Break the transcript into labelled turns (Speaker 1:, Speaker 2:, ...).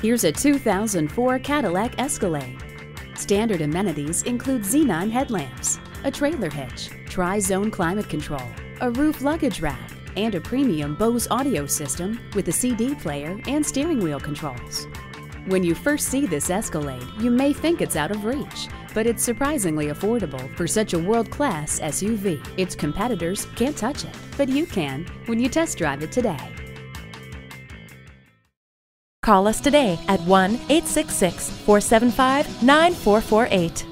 Speaker 1: Here's a 2004 Cadillac Escalade. Standard amenities include xenon headlamps, a trailer hitch, tri-zone climate control, a roof luggage rack, and a premium Bose audio system with a CD player and steering wheel controls. When you first see this Escalade, you may think it's out of reach, but it's surprisingly affordable for such a world-class SUV. Its competitors can't touch it, but you can when you test drive it today.
Speaker 2: Call us today at 1 866 475 9448.